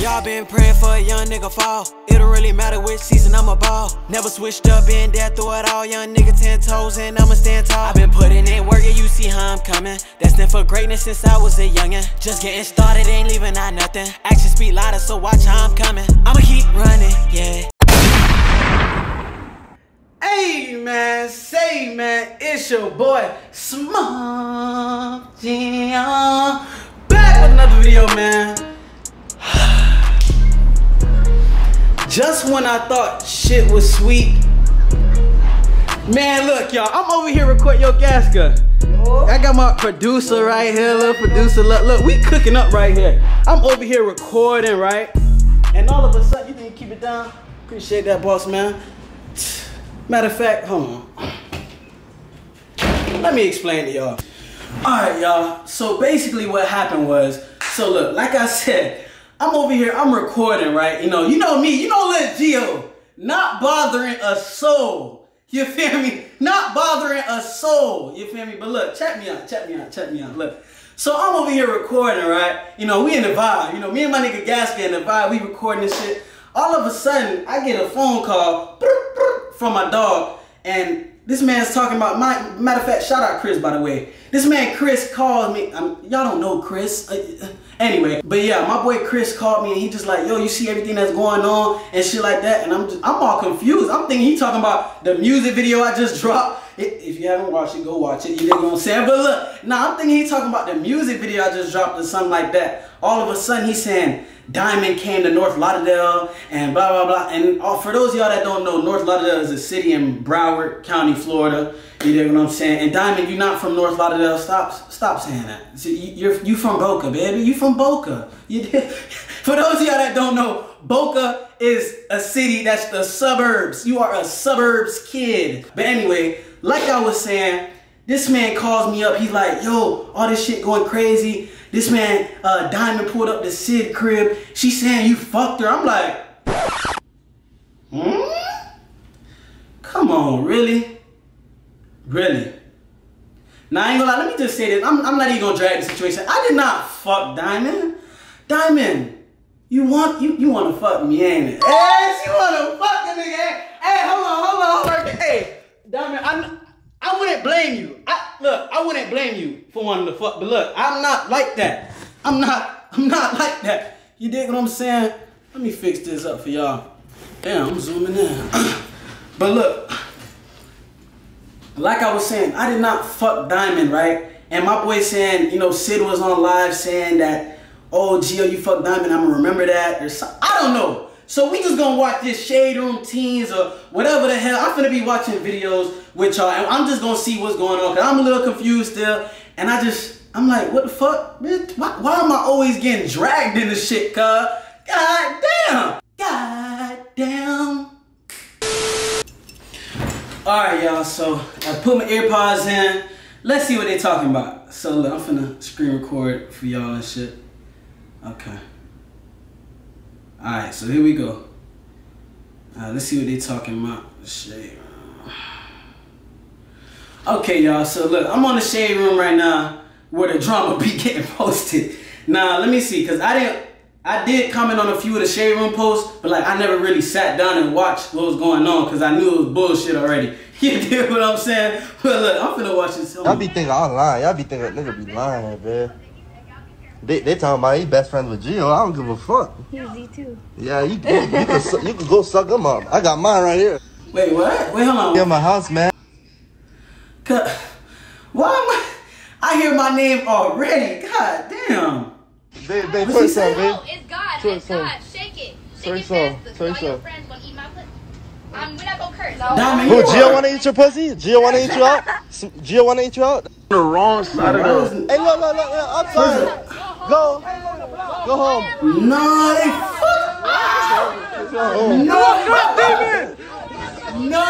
Y'all been praying for a young nigga fall. It don't really matter which season I'm a ball. Never switched up, been there through it all. Young nigga ten toes and I'ma stand tall. i been putting in work and you see how I'm coming. Destined for greatness since I was a youngin'. Just getting started, ain't leaving out nothing. Action speak louder, so watch how I'm coming. I'ma keep running, yeah. Hey man, say man, it's your boy Jam. Back with another video, man. Just when I thought shit was sweet. Man, look, y'all, I'm over here recording your gas gun. I got my producer right here, little producer. Look, look, we cooking up right here. I'm over here recording, right? And all of a sudden, you you keep it down? Appreciate that, boss man. Matter of fact, hold on. Let me explain to y'all. Alright, y'all. So basically what happened was, so look, like I said, I'm over here, I'm recording, right? You know, you know me, you know Lil Gio, not bothering a soul. You feel me? Not bothering a soul. You feel me? But look, check me out, check me out, check me out. Look. So I'm over here recording, right? You know, we in the vibe. You know, me and my nigga Gasket in the vibe, we recording this shit. All of a sudden, I get a phone call from my dog, and this man's talking about my matter of fact. Shout out Chris, by the way. This man Chris called me. Um, y'all don't know Chris. Uh, uh, anyway, but yeah, my boy Chris called me, and he just like, yo, you see everything that's going on and shit like that, and I'm just, I'm all confused. I'm thinking he talking about the music video I just dropped. If you haven't watched it, go watch it. You know what I'm saying? But look, now I'm thinking he talking about the music video I just dropped or something like that. All of a sudden, he's saying Dymond came to North Lauderdale and blah, blah, blah. And uh, for those of y'all that don't know, North Lauderdale is a city in Broward County, Florida. You know what I'm saying? And Dymond, you're not from North Lauderdale. Stop stop saying that. You're, you from Boca, baby. You from Boca. You. For those of y'all that don't know, Boca is a city that's the suburbs. You are a suburbs kid. But anyway, like I was saying, this man calls me up. He's like, yo, all this shit going crazy. This man, uh, Dymond pulled up the Cid crib. She saying you fucked her. I'm like, hmm? Come on, really? Really? Now, I ain't gonna lie, let me just say this. I'm, I'm not even gonna drag the situation. I did not fuck Dymond. Dymond, you want you you wanna fuck me, ain't it? Hey, she wanna fuck the nigga. Hey, hold on, hold on, hold on. Hey, Dymond, I'm I wouldn't blame you. I look, I wouldn't blame you for wanting to fuck, but look, I'm not like that. I'm not, I'm not like that. You dig what I'm saying? Let me fix this up for y'all. Damn, I'm zooming in. but look, like I was saying, I did not fuck Dymond, right? And my boy saying, you know, Cid was on live saying that, oh, Gio, you fucked Dymond, I'm gonna remember that. Or something. I don't know. So we just gonna watch this Shade Room Teens or whatever the hell. I'm gonna be watching videos with y'all and I'm just gonna see what's going on because I'm a little confused still. And I just, I'm like, what the fuck? Man, why, why am I always getting dragged in into shit, cuz? God damn. God damn. Alright, y'all, so I put my earpods in. Let's see what they're talking about. So look, I'm finna screen record for y'all and shit. Okay. Alright, so here we go. Uh, let's see what they talking about. Shade room. Okay, y'all. So look, I'm on the shade room right now where the drama be getting posted. Now, let me see, cause I didn't. I did comment on a few of the shade room posts, but like I never really sat down and watched what was going on because I knew it was bullshit already. You get what I'm saying? But look, I'm finna watch this. Y'all be thinking I'm lying. Y'all be thinking nigga be lying, man. They they talking about he best friends with Gio. I don't give a fuck. He's Z too. Yeah, you you, you can su- you can go suck him up. I got mine right here. Wait, what? Wait, hold on. Yeah, my house, man. Why am I? I hear my name already. God damn. Babe, babe, What's tell he you something, saying? babe. No, it's God. Tell It's. God. Shake it. Tell Shake it some. faster. Tell all your friends gonna eat my pussy. We're not gonna curse. Dymond, Who, you Gio are- wanna eat your pussy? Gio wanna eat you out? S- Gio wanna eat you out? the wrong side of the. Hey, look, look, look, look, outside. Go. Go home. No, they fuck. Go home. No, no.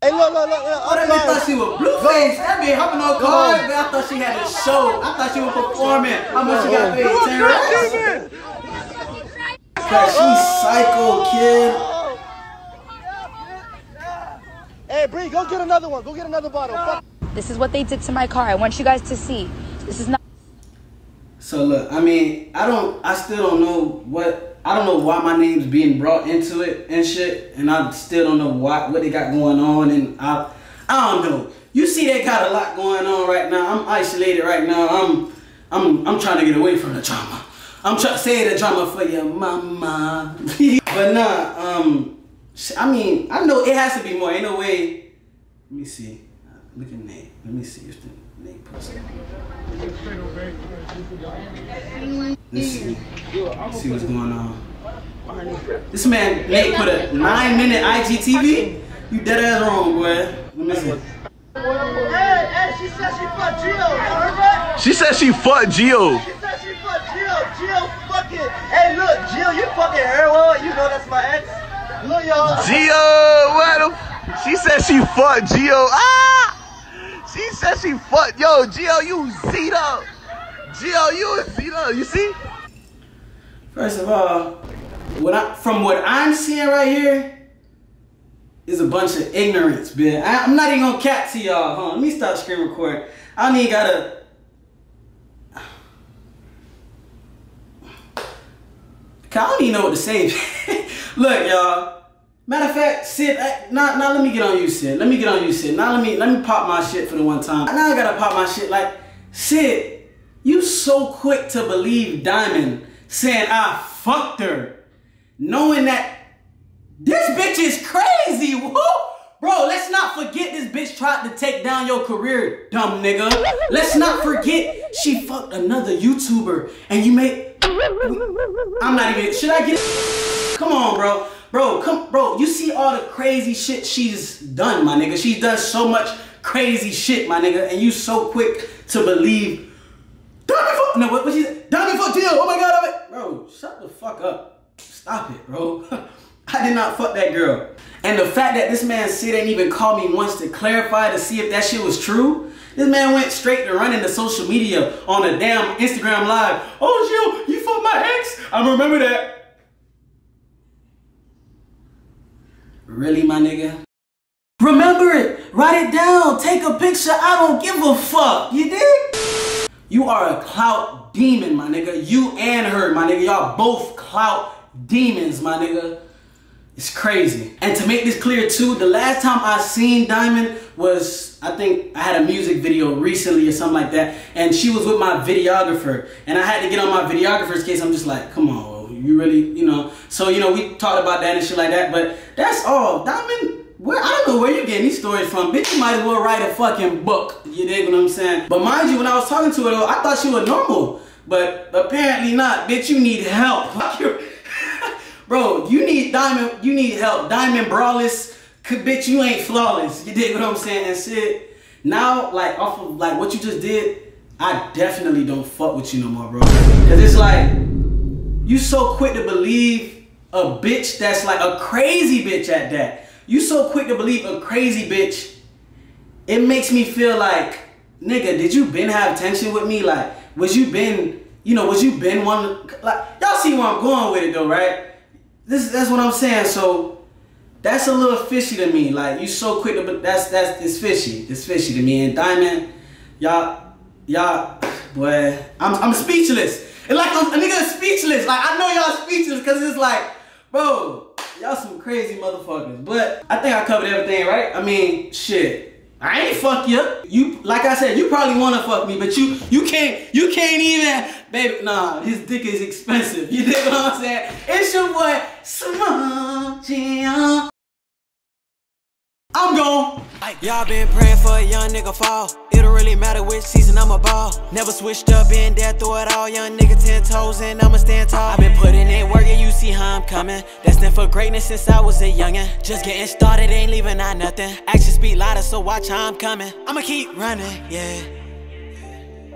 Hey, look, look, look, look, Oh, that bitch thought she was Blueface. That bitch hopping on cars, but I thought she had a show. I thought she was performing. How much she got paid? Ten racks. Cause she's psycho, kid. Hey, Bree, go get another one. Go get another bottle. Fuck. This is what they did to my car. I want you guys to see. This is not. So look, I mean, I don't, I still don't know what, I don't know why my name's being brought into it and shit, and I still don't know why, what they got going on, and I, I don't know. You see, they got a lot going on right now. I'm isolated right now. I'm, I'm, I'm trying to get away from the drama. I'm trying to say the drama for your mama. but nah, um, I mean, I know it has to be more. Ain't no way. Let me see. Look at Nate. Let me see if the Nate puts it. Let's see. Let's see what's going on. This man Nate put a nine minute IGTV. You dead ass wrong, boy. Let me see. Hey, hey, she said she fucked Gio. She said she fucked Gio. She said she fucked Gio. Gio fucking. Hey, look, Gio, you fucking heroin. You know that's my ex. Look, y'all. Gio, what? She said she fucked Gio. Ah! Said she fucked. Yo, Gio, you see though. Gio, you see though. You see? First of all, what I, from what I'm seeing right here is a bunch of ignorance, man. I, I'm not even gonna cap to y'all. Hold on, let me stop screen recording. I don't even gotta. I don't even know what to say. Look, y'all. Matter of fact, Cid, now, now let me get on you, Cid. Let me get on you, Cid. Now let me let me pop my shit for the one time. Now I gotta pop my shit. Like, Cid, you so quick to believe Dymond saying I fucked her, knowing that this bitch is crazy. Woo! Bro, let's not forget this bitch tried to take down your career, dumb nigga. Let's not forget she fucked another YouTuber and you made. I'm not even. Should I get? Come on, bro. Bro, come, bro. You see all the crazy shit she's done, my nigga. She's done so much crazy shit, my nigga, and you so quick to believe. Dymond fuck. No, what? What she said? Dymond fuck deal. Oh my god, I'm. Bro, shut the fuck up. Stop it, bro. I did not fuck that girl. And the fact that this man Cid ain't even called me once to clarify to see if that shit was true. This man went straight to running the social media on a damn Instagram live. Oh, Gio, you fucked my ex? I remember that. Really, my nigga? Remember it. Write it down. Take a picture. I don't give a fuck. You dig? You are a clout demon, my nigga. You and her, my nigga. Y'all both clout demons, my nigga. It's crazy. And to make this clear too, the last time I seen Dymond was, I think I had a music video recently or something like that. And she was with my videographer. And I had to get on my videographer's case. I'm just like, come on, you really, you know. So, you know, we talked about that and shit like that. But that's all. Dymond, where, I don't know where you getting these stories from. Bitch, you might as well write a fucking book. You dig what I'm saying? But mind you, when I was talking to her I thought she was normal. But apparently not. Bitch, you need help. Bro, you need Dymond, you need help. Dymond Flawless, bitch, you ain't flawless. You dig what I'm saying? And shit, now, like, off of, like, what you just did, I definitely don't fuck with you no more, bro. Cause it's like, you so quick to believe a bitch that's like a crazy bitch at that. You so quick to believe a crazy bitch, it makes me feel like, nigga, did you been have tension with me? Like, was you been, you know, was you been one, like, y'all see where I'm going with it though, right? This that's what I'm saying. So that's a little fishy to me. Like you so quick to but that's that's it's fishy. It's fishy to me. And Dymond, y'all, y'all, boy, I'm I'm speechless. It's like a, a nigga speechless. Like I know y'all speechless because it's like, bro, y'all some crazy motherfuckers. But I think I covered everything, right? I mean, shit. I ain't fuck you. You like I said, you probably wanna fuck me, but you you can't you can't even baby nah, his dick is expensive. You dig what I'm saying? It's your boy SmoothGio. Uh. I'm gone. Y'all been praying for a young nigga fall. It don't really matter which season I'm a ball. Never switched up, been there through it all. Young nigga ten toes and I'ma stand tall. i been putting in work and you see how I'm coming. Destined for greatness since I was a youngin'. Just getting started, ain't leaving out nothing. Actions speak louder, so watch how I'm coming. I'ma keep running, yeah.